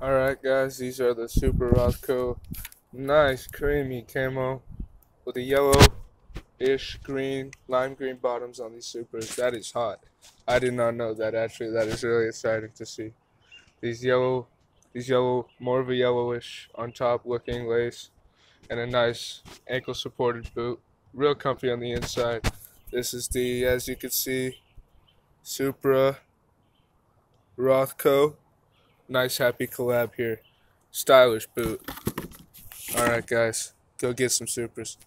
Alright guys, these are the Supra Rothco nice creamy camo with a yellow-ish green, lime green bottoms on these Supras. That is hot. I did not know that actually. That is really exciting to see. These yellow, these yellow, more of a yellowish on top looking lace and a nice ankle supported boot. Real comfy on the inside. This is the, as you can see, Supra Rothco. Nice happy collab here. Stylish boot. Alright guys, go get some Supras.